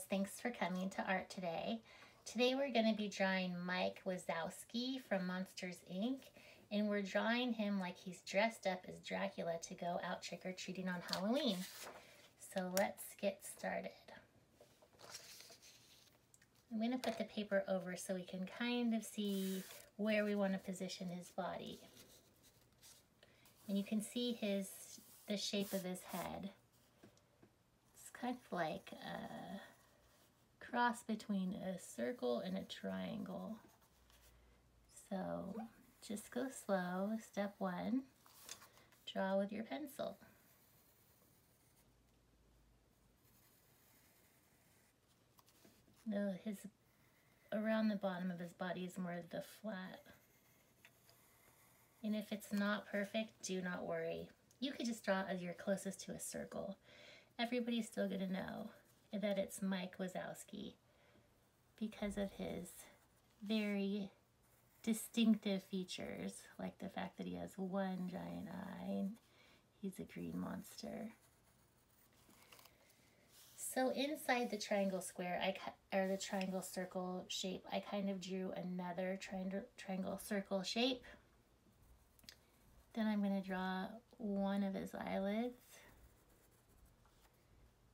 thanks for coming to art today. Today we're going to be drawing Mike Wazowski from Monsters Inc. And we're drawing him like he's dressed up as Dracula to go out trick-or-treating on Halloween. So let's get started. I'm going to put the paper over so we can kind of see where we want to position his body. And you can see his the shape of his head. It's kind of like a cross between a circle and a triangle. So just go slow. Step one, draw with your pencil. No, his around the bottom of his body is more the flat. And if it's not perfect, do not worry. You could just draw as you're closest to a circle. Everybody's still gonna know that it's Mike Wazowski because of his very distinctive features, like the fact that he has one giant eye. He's a green monster. So inside the triangle square, I or the triangle circle shape, I kind of drew another triangle triangle circle shape. Then I'm going to draw one of his eyelids,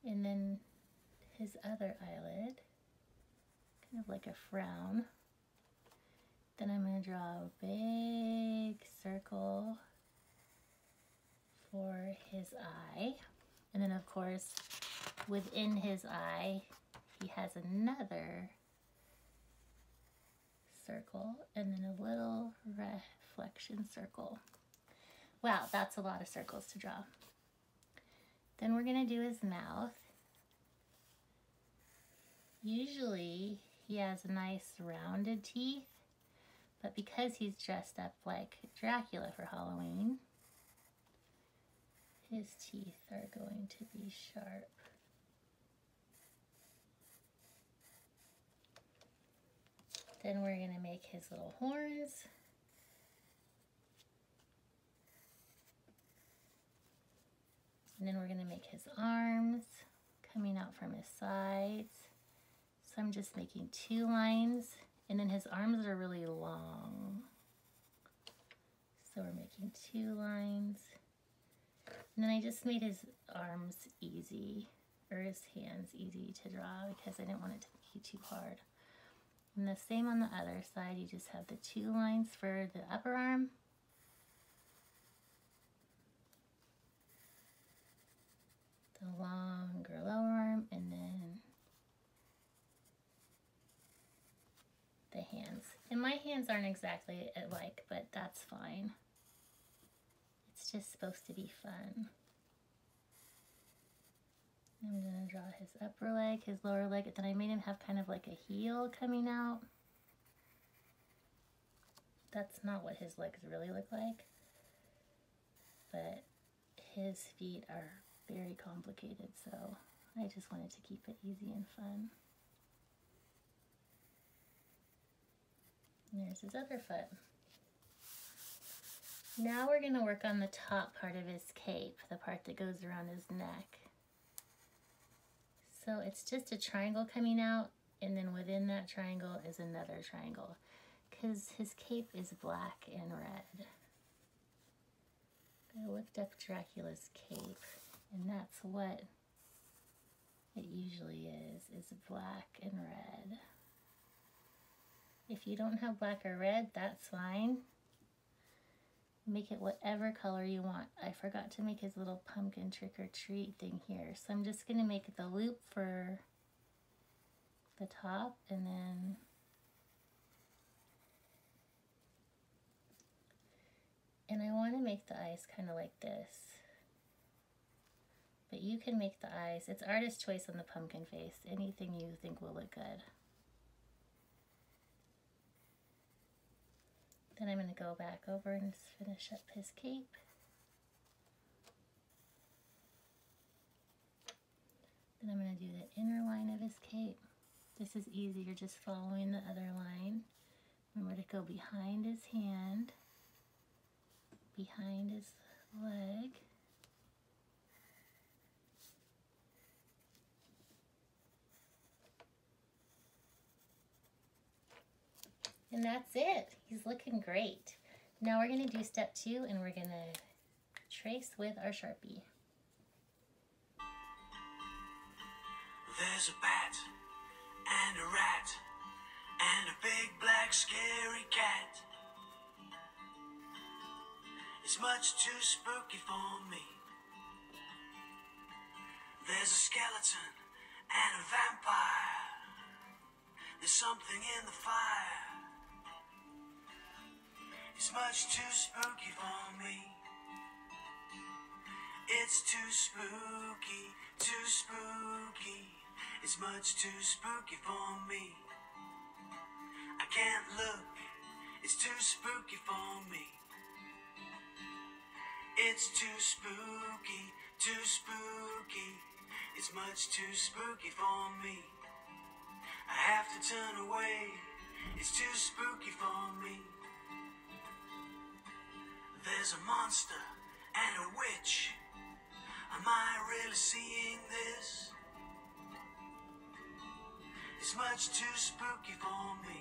and then his other eyelid, kind of like a frown. Then I'm going to draw a big circle for his eye. And then of course, within his eye, he has another circle and then a little reflection circle. Wow, that's a lot of circles to draw. Then we're going to do his mouth. Usually he has nice rounded teeth, but because he's dressed up like Dracula for Halloween, his teeth are going to be sharp. Then we're going to make his little horns. And then we're going to make his arms coming out from his sides. So I'm just making two lines and then his arms are really long. So we're making two lines. And then I just made his arms easy, or his hands easy to draw because I didn't want it to be too hard. And the same on the other side, you just have the two lines for the upper arm. The longer lower arm and then the hands. And my hands aren't exactly alike, but that's fine. It's just supposed to be fun. I'm to draw his upper leg, his lower leg, and then I made him have kind of like a heel coming out. That's not what his legs really look like. But his feet are very complicated, so I just wanted to keep it easy and fun. There's his other foot. Now we're going to work on the top part of his cape, the part that goes around his neck. So it's just a triangle coming out and then within that triangle is another triangle because his cape is black and red. I looked up Dracula's cape and that's what it usually is, is black. If you don't have black or red, that's fine. Make it whatever color you want. I forgot to make his little pumpkin trick-or-treat thing here. So I'm just going to make the loop for the top and then and I want to make the eyes kind of like this but you can make the eyes it's artist choice on the pumpkin face anything you think will look good Then I'm going to go back over and finish up his cape. Then I'm going to do the inner line of his cape. This is you're just following the other line. Remember to go behind his hand, behind his leg, And that's it. He's looking great. Now we're going to do step two and we're going to trace with our Sharpie. There's a bat and a rat and a big black scary cat. It's much too spooky for me. There's a skeleton and a vampire. There's something in the fire. It's much too spooky for me. It's too spooky, too spooky. It's much too spooky for me. I can't look, it's too spooky for me. It's too spooky, too spooky. It's much too spooky for me. I have to turn away, it's too spooky for me. There's a monster and a witch. Am I really seeing this? It's much too spooky for me.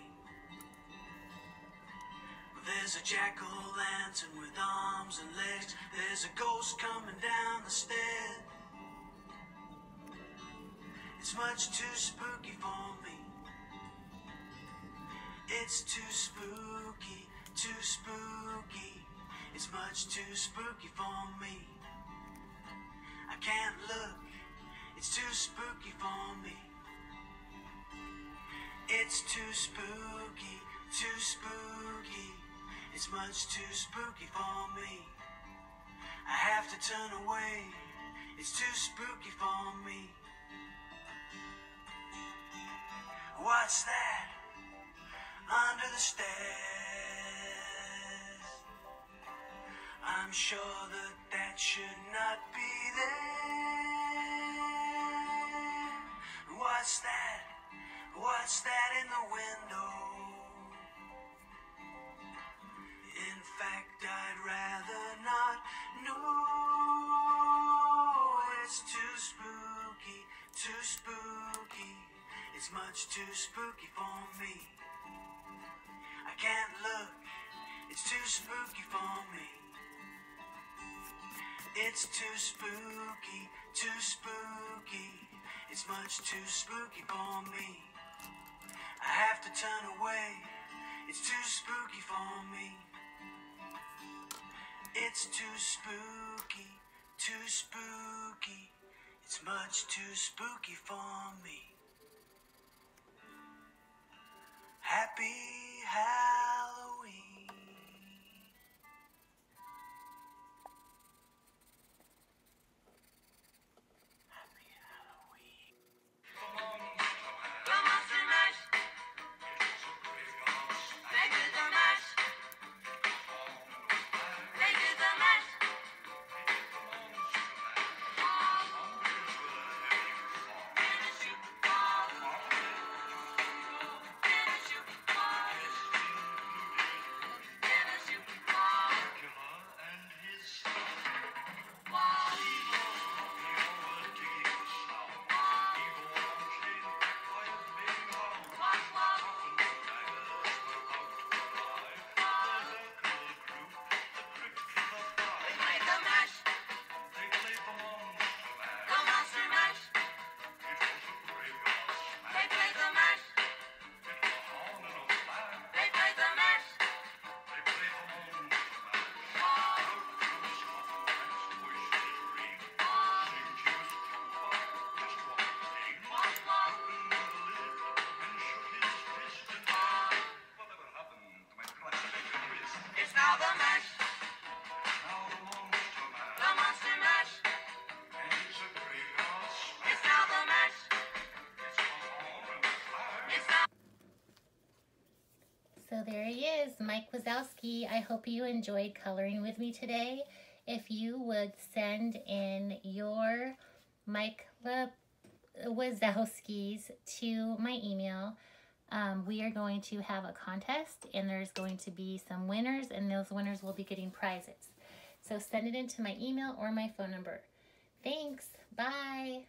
There's a jack-o'-lantern with arms and legs. There's a ghost coming down the stairs. It's much too spooky for me. It's too spooky, too spooky. It's much too spooky for me. I can't look, it's too spooky for me. It's too spooky, too spooky. It's much too spooky for me. I have to turn away, it's too spooky for me. What's that under the stairs? I'm sure that that should not be there. What's that? What's that in the window? In fact, I'd rather not know. It's too spooky, too spooky. It's much too spooky for me. I can't look, it's too spooky for me. It's too spooky, too spooky. It's much too spooky for me. I have to turn away. It's too spooky for me. It's too spooky, too spooky. It's much too spooky for me. Happy Halloween. Mike Wazowski. I hope you enjoyed coloring with me today. If you would send in your Mike Le- Wazowskis to my email, um, we are going to have a contest and there's going to be some winners and those winners will be getting prizes. So send it into my email or my phone number. Thanks. Bye.